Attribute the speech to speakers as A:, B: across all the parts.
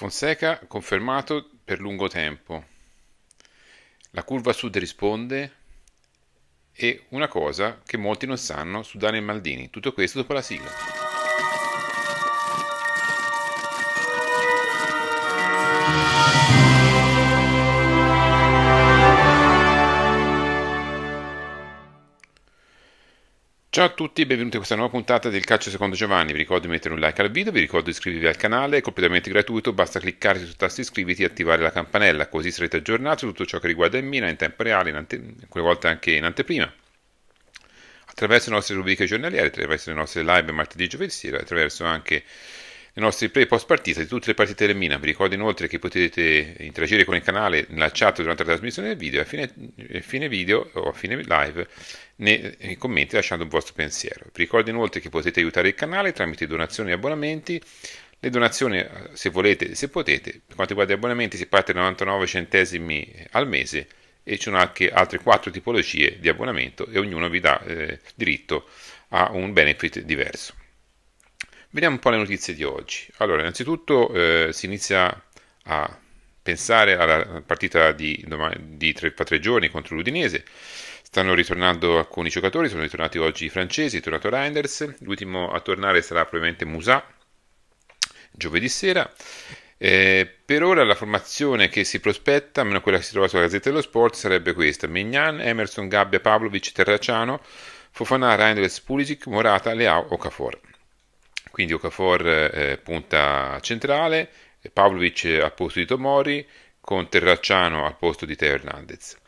A: Fonseca confermato per lungo tempo. La curva sud risponde e una cosa che molti non sanno su Daniel Maldini. Tutto questo dopo la sigla. Ciao a tutti e benvenuti a questa nuova puntata del Calcio Secondo Giovanni. Vi ricordo di mettere un like al video, vi ricordo di iscrivervi al canale, è completamente gratuito, basta cliccare sul tasto iscriviti e attivare la campanella, così sarete aggiornati su tutto ciò che riguarda il Mina in tempo reale, in ante- quelle volte anche in anteprima. Attraverso le nostre rubriche giornaliere, attraverso le nostre live martedì e giovedì sera, attraverso anche i nostri pre post partita di tutte le partite del Mina. Vi ricordo inoltre che potete interagire con il canale nella chat durante la trasmissione del video e a fine, fine video o a fine live nei commenti lasciando un vostro pensiero. Vi ricordo inoltre che potete aiutare il canale tramite donazioni e abbonamenti. Le donazioni, se volete, se potete, per quanto riguarda gli abbonamenti, si parte da 99 centesimi al mese e ci sono anche altre quattro tipologie di abbonamento e ognuno vi dà eh, diritto a un benefit diverso. Vediamo un po' le notizie di oggi. Allora, innanzitutto eh, si inizia a pensare alla partita di, domani, di tre, tre giorni contro l'Udinese. Stanno ritornando alcuni giocatori, sono ritornati oggi i francesi, è tornato Reinders, l'ultimo a tornare sarà probabilmente Musa, giovedì sera. Eh, per ora la formazione che si prospetta, almeno quella che si trova sulla Gazzetta dello Sport, sarebbe questa: Mignan, Emerson, Gabbia, Pavlovic, Terracciano, Fofana, Reinders, Pulisic, Morata, Leao, Okafor quindi Okafor eh, punta centrale, Pavlovic al posto di Tomori, con Terracciano al posto di Teo Hernandez.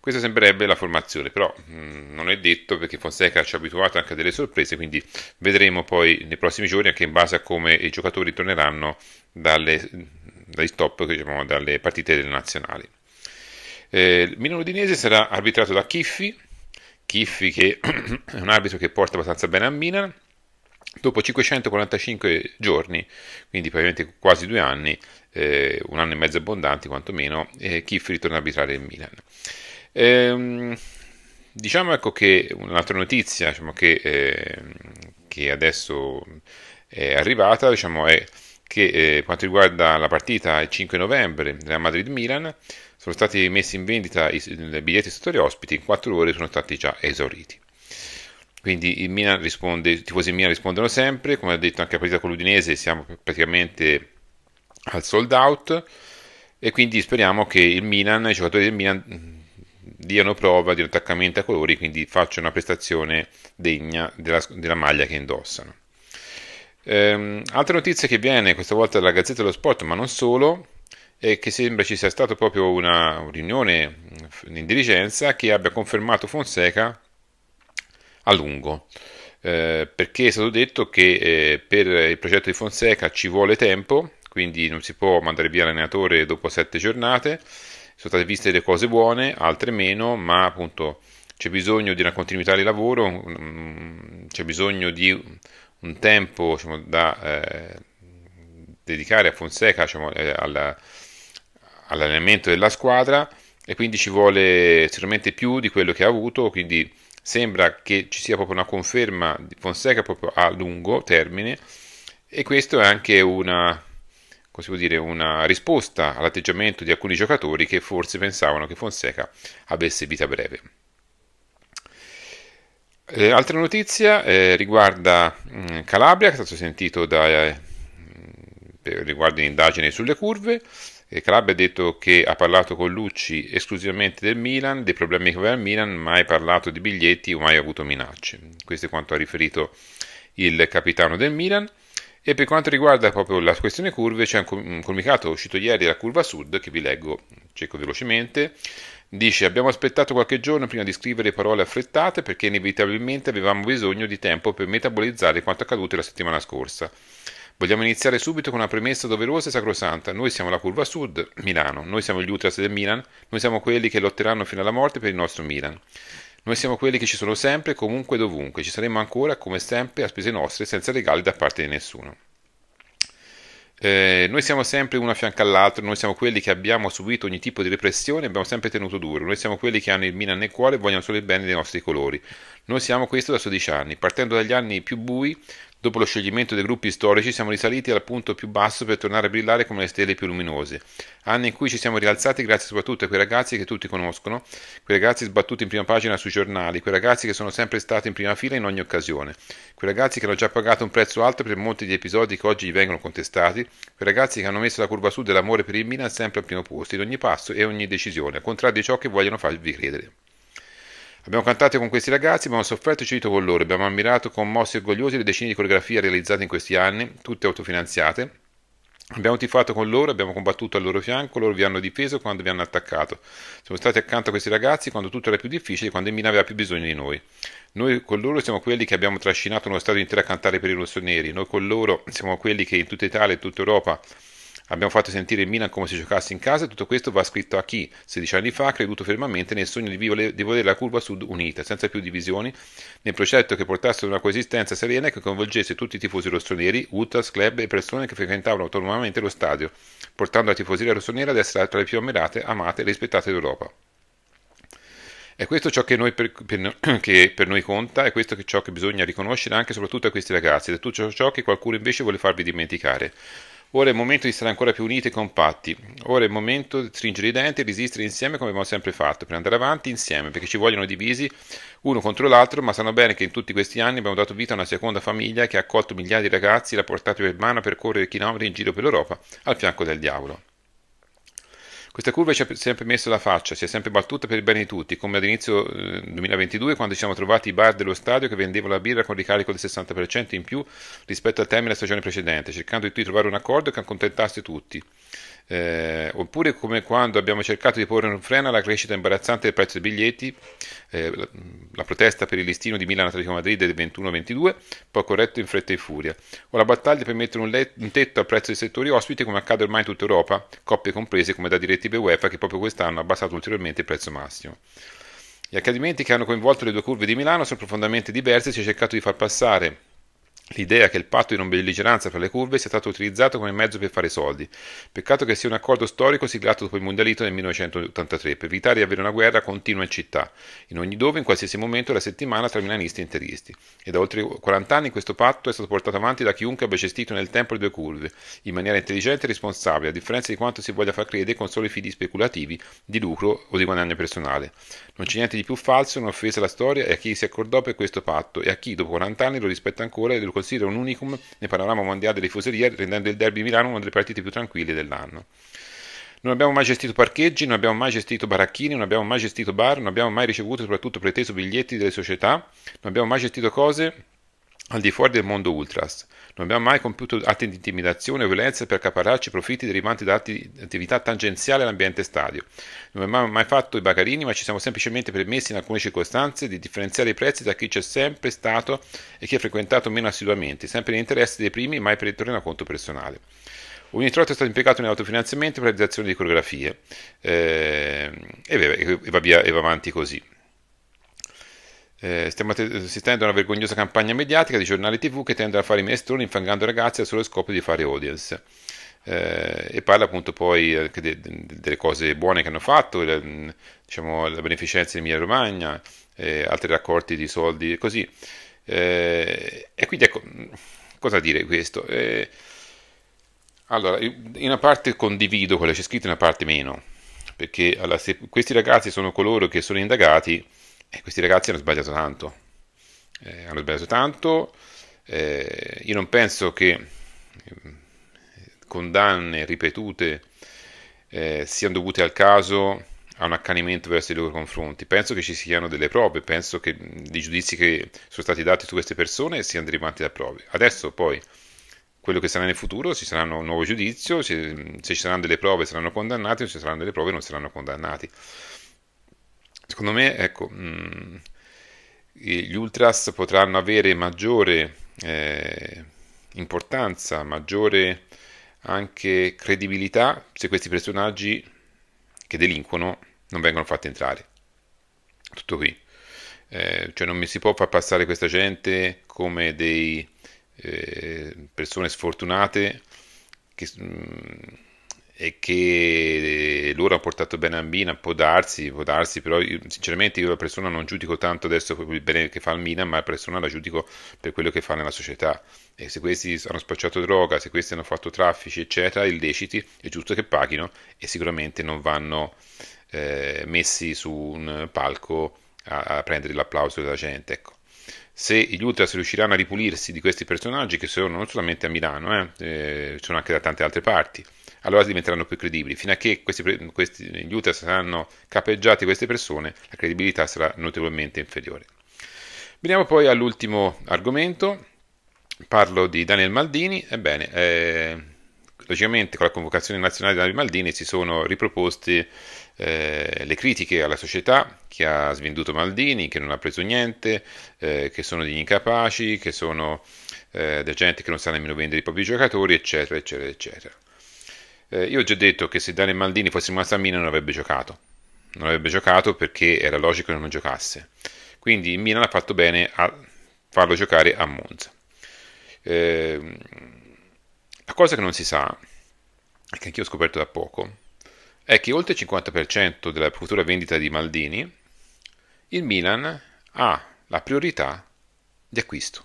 A: Questa sembrerebbe la formazione, però mh, mm, non è detto perché Fonseca ci ha abituato anche a delle sorprese, quindi vedremo poi nei prossimi giorni anche in base a come i giocatori torneranno dalle, dai stop, diciamo, dalle partite delle nazionali. Eh, il Milano Udinese sarà arbitrato da Chiffi, Chiffi che è un arbitro che porta abbastanza bene a Milan, Dopo 545 giorni, quindi praticamente quasi due anni, eh, un anno e mezzo abbondanti quantomeno, eh, Kiff ritorna a arbitrare il Milan. Ehm, diciamo ecco che un'altra notizia diciamo, che, eh, che, adesso è arrivata diciamo, è che eh, quanto riguarda la partita il 5 novembre della Madrid-Milan sono stati messi in vendita i, i biglietti sotto ospiti, in 4 ore sono stati già esauriti. Quindi il Milan risponde, i tifosi Milan rispondono sempre, come ha detto anche la partita con l'Udinese, siamo praticamente al sold out e quindi speriamo che il Milan, i giocatori del Milan diano prova di un attaccamento a colori, quindi facciano una prestazione degna della, della maglia che indossano. Ehm, altra notizia che viene questa volta dalla Gazzetta dello Sport, ma non solo, è che sembra ci sia stata proprio una riunione in dirigenza che abbia confermato Fonseca a lungo. Eh, perché è stato detto che eh, per il progetto di Fonseca ci vuole tempo, quindi non si può mandare via l'allenatore dopo sette giornate. Sono state viste le cose buone, altre meno, ma appunto c'è bisogno di una continuità di lavoro, um, c'è bisogno di un tempo diciamo, da eh, dedicare a Fonseca diciamo, eh, alla, all'allenamento della squadra e quindi ci vuole sicuramente più di quello che ha avuto, quindi sembra che ci sia proprio una conferma di Fonseca proprio a lungo termine e questo è anche una, dire, una risposta all'atteggiamento di alcuni giocatori che forse pensavano che Fonseca avesse vita breve. Eh, altra notizia eh, riguarda mh, mm, Calabria, che è stato sentito da, eh, riguardo indagini sulle curve. Calabria ha detto che ha parlato con Lucci esclusivamente del Milan, dei problemi che aveva il Milan, mai parlato di biglietti o mai avuto minacce. Questo è quanto ha riferito il capitano del Milan. E per quanto riguarda proprio la questione curve, c'è un comunicato uscito ieri della curva sud, che vi leggo, cerco velocemente. Dice: Abbiamo aspettato qualche giorno prima di scrivere parole affrettate perché inevitabilmente avevamo bisogno di tempo per metabolizzare quanto accaduto la settimana scorsa. Vogliamo iniziare subito con una premessa doverosa e sacrosanta. Noi siamo la curva sud, Milano. Noi siamo gli ultras del Milan. Noi siamo quelli che lotteranno fino alla morte per il nostro Milan. Noi siamo quelli che ci sono sempre, comunque e dovunque. Ci saremo ancora, come sempre, a spese nostre, senza regali da parte di nessuno. Eh, noi siamo sempre uno a fianco all'altro, noi siamo quelli che abbiamo subito ogni tipo di repressione e abbiamo sempre tenuto duro. Noi siamo quelli che hanno il Milan nel cuore e vogliono solo il bene dei nostri colori. Noi siamo questo da 16 anni, partendo dagli anni più bui Dopo lo scioglimento dei gruppi storici siamo risaliti al punto più basso per tornare a brillare come le stelle più luminose. Anni in cui ci siamo rialzati grazie soprattutto a quei ragazzi che tutti conoscono, quei ragazzi sbattuti in prima pagina sui giornali, quei ragazzi che sono sempre stati in prima fila in ogni occasione, quei ragazzi che hanno già pagato un prezzo alto per molti degli episodi che oggi gli vengono contestati, quei ragazzi che hanno messo la curva su dell'amore per il Milan sempre al primo posto, in ogni passo e ogni decisione, al contrario di ciò che vogliono farvi credere. Abbiamo cantato con questi ragazzi, abbiamo sofferto e cedito con loro, abbiamo ammirato commossi e orgogliosi le decine di coreografie realizzate in questi anni, tutte autofinanziate. Abbiamo tifato con loro, abbiamo combattuto al loro fianco, loro vi hanno difeso quando vi hanno attaccato. Siamo stati accanto a questi ragazzi quando tutto era più difficile, quando il Mina aveva più bisogno di noi. Noi con loro siamo quelli che abbiamo trascinato uno stato intero a cantare per i rossoneri, noi con loro siamo quelli che in tutta Italia e tutta Europa Abbiamo fatto sentire il Milan come se giocasse in casa e tutto questo va scritto a chi, 16 anni fa, ha creduto fermamente nel sogno di, vivere, di volere la curva sud unita, senza più divisioni, nel progetto che portasse ad una coesistenza serena che coinvolgesse tutti i tifosi rossoneri, ultras, club e persone che frequentavano autonomamente lo stadio, portando la tifoseria rossonera ad essere tra le più ammirate, amate e rispettate d'Europa. È questo ciò che, per, per, che, per, noi conta, è questo ciò che bisogna riconoscere anche e soprattutto a questi ragazzi, ed è tutto ciò che qualcuno invece vuole farvi dimenticare. Ora è il momento di stare ancora più uniti e compatti. Ora è il momento di stringere i denti e resistere insieme come abbiamo sempre fatto, per andare avanti insieme, perché ci vogliono divisi uno contro l'altro, ma sanno bene che in tutti questi anni abbiamo dato vita a una seconda famiglia che ha accolto migliaia di ragazzi e l'ha portato per mano a percorrere chilometri in giro per l'Europa al fianco del diavolo. Questa curva ci ha sempre messo la faccia, si è sempre battuta per il bene di tutti, come ad inizio eh, 2022 quando ci siamo trovati i bar dello stadio che vendevano la birra con ricarico del 60% in più rispetto al termine della stagione precedente, cercando di trovare un accordo che accontentasse tutti. Eh, oppure come quando abbiamo cercato di porre un freno alla crescita imbarazzante del prezzo dei biglietti, eh, la, la, protesta per il listino di Milan Atletico Madrid del 21-22, poi corretto in fretta e furia, o la battaglia per mettere un, let, un, tetto al prezzo dei settori ospiti come accade ormai in tutta Europa, coppie comprese come da direttive UEFA che proprio quest'anno ha abbassato ulteriormente il prezzo massimo. Gli accadimenti che hanno coinvolto le due curve di Milano sono profondamente diversi e si è cercato di far passare L'idea che il patto di non belligeranza fra le curve sia stato utilizzato come mezzo per fare soldi. Peccato che sia un accordo storico siglato dopo il mondialito nel 1983 per evitare di avere una guerra continua in città, in ogni dove, in qualsiasi momento della settimana tra milanisti e interisti. E da oltre 40 anni questo patto è stato portato avanti da chiunque abbia gestito nel tempo le due curve, in maniera intelligente e responsabile, a differenza di quanto si voglia far credere con soli fidi speculativi di lucro o di guadagno personale. Non c'è niente di più falso, un'offesa alla storia e a chi si accordò per questo patto e a chi dopo 40 anni lo rispetta ancora e lo considera un unicum nel panorama mondiale delle tifoserie, rendendo il derby Milano una delle partite più tranquille dell'anno. Non abbiamo mai gestito parcheggi, non abbiamo mai gestito baracchini, non abbiamo mai gestito bar, non abbiamo mai ricevuto soprattutto preteso biglietti delle società, non abbiamo mai gestito cose al di fuori del mondo ultras. Non abbiamo mai compiuto atti di intimidazione o violenza per accaparrarci profitti derivanti da attività tangenziali all'ambiente stadio. Non abbiamo mai fatto i bagarini, ma ci siamo semplicemente permessi in alcune circostanze di differenziare i prezzi tra chi c'è sempre stato e chi ha frequentato meno assiduamente, sempre in interesse dei primi, mai per il tornaconto personale. Ogni trotto è stato impiegato nell'autofinanziamento per la realizzazione di coreografie eh, e, va via, e va avanti così. Eh, stiamo assistendo a una vergognosa campagna mediatica di giornali tv che tendono a fare i minestroni infangando ragazzi al solo scopo di fare audience. Eh, e parla appunto poi anche de, de, delle cose buone che hanno fatto, le, diciamo, la beneficenza in Emilia Romagna, eh, altri raccolti di soldi e così. Eh, e quindi ecco, cosa dire questo? Eh, allora, in una parte condivido quello che c'è scritto, in una parte meno, perché allora, se questi ragazzi sono coloro che sono indagati, e questi ragazzi hanno sbagliato tanto. Eh, hanno sbagliato tanto. Eh, io non penso che eh, condanne ripetute eh, siano dovute al caso a un accanimento verso i loro confronti. Penso che ci siano delle prove, penso che i giudizi che sono stati dati su queste persone siano derivanti da prove. Adesso poi quello che sarà nel futuro ci sarà un nuovo giudizio, se, se ci saranno delle prove saranno condannati, se ci saranno delle prove non saranno condannati. Secondo me, ecco, mh, mm, gli ultras potranno avere maggiore eh, importanza, maggiore anche credibilità se questi personaggi che delinquono non vengono fatti entrare. Tutto qui. Eh, cioè non mi si può far passare questa gente come dei eh, persone sfortunate che, mh, mm, e che loro hanno portato bene a Milan, può darsi, può darsi, però io, sinceramente io la persona non giudico tanto adesso per il bene che fa il Milan, ma la persona la giudico per quello che fa nella società. E se questi hanno spacciato droga, se questi hanno fatto traffici, eccetera, illeciti, è giusto che paghino e sicuramente non vanno eh, messi su un palco a, a prendere l'applauso della gente. Ecco se gli Ultras riusciranno a ripulirsi di questi personaggi che sono non solamente a Milano, eh, eh, sono anche da tante altre parti, allora diventeranno più credibili. Fino a che questi, questi, gli Ultras saranno capeggiati queste persone, la credibilità sarà notevolmente inferiore. Veniamo poi all'ultimo argomento, parlo di Daniel Maldini. Ebbene, eh, logicamente con la convocazione nazionale di Daniel Maldini si sono riproposti eh, le critiche alla società che ha svenduto Maldini, che non ha preso niente, eh, che sono degli incapaci, che sono eh, della gente che non sa nemmeno vendere i propri giocatori, eccetera, eccetera, eccetera. Eh, io ho già detto che se Daniel Maldini fosse rimasto a Milan non avrebbe giocato, non avrebbe giocato perché era logico che non giocasse. Quindi il Milan ha fatto bene a farlo giocare a Monza. Eh, la cosa che non si sa, che anch'io ho scoperto da poco, è che oltre il 50% della futura vendita di Maldini, il Milan ha la priorità di acquisto.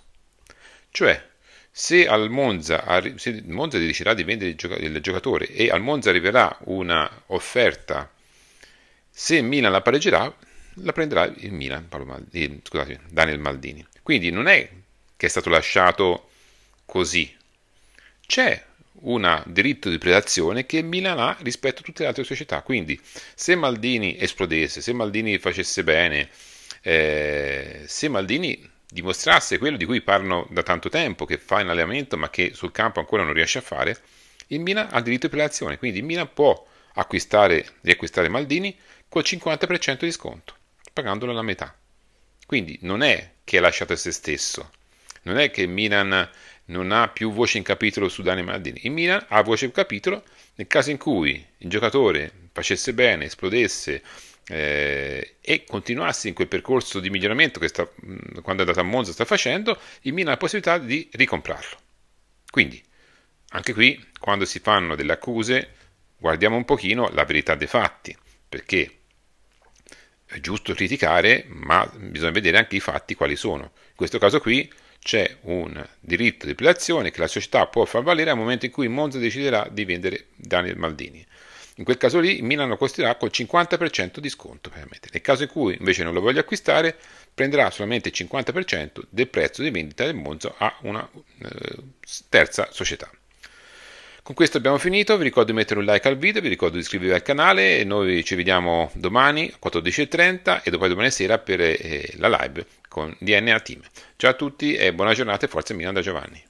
A: Cioè, se al Monza, se Monza deciderà di vendere il giocatore e al Monza arriverà una offerta, se il Milan la pareggerà, la prenderà il Milan, Maldini, scusate, Daniel Maldini. Quindi non è che è stato lasciato così. C'è un diritto di predazione che Milan ha rispetto a tutte le altre società. Quindi, se Maldini esplodesse, se Maldini facesse bene, eh, se Maldini dimostrasse quello di cui parlano da tanto tempo, che fa in allenamento ma che sul campo ancora non riesce a fare, il Milan ha diritto di predazione. Quindi, il Milan può acquistare, riacquistare Maldini col 50% di sconto, pagandolo la metà. Quindi, non è che è lasciato a se stesso, non è che il Milan non ha più voce in capitolo su Dani Maldini. Il Milan ha voce in capitolo nel caso in cui il giocatore facesse bene, esplodesse eh, e continuasse in quel percorso di miglioramento che sta, quando è andato a Monza sta facendo, il Milan ha la possibilità di ricomprarlo. Quindi, anche qui, quando si fanno delle accuse, guardiamo un pochino la verità dei fatti, perché è giusto criticare, ma bisogna vedere anche i fatti quali sono. In questo caso qui c'è un diritto di appellazione che la società può far valere al momento in cui Monza deciderà di vendere Daniel Maldini. In quel caso lì il Milan lo acquisterà col 50% di sconto. Nel caso in cui invece non lo voglia acquistare, prenderà solamente il 50% del prezzo di vendita del Monza a una eh, terza società. Con questo abbiamo finito, vi ricordo di mettere un like al video, vi ricordo di iscrivervi al canale e noi ci vediamo domani alle 14.30 e dopo domani sera per eh, la live con DNA Team. Ciao a tutti e buona giornata e forza Milan da Giovanni.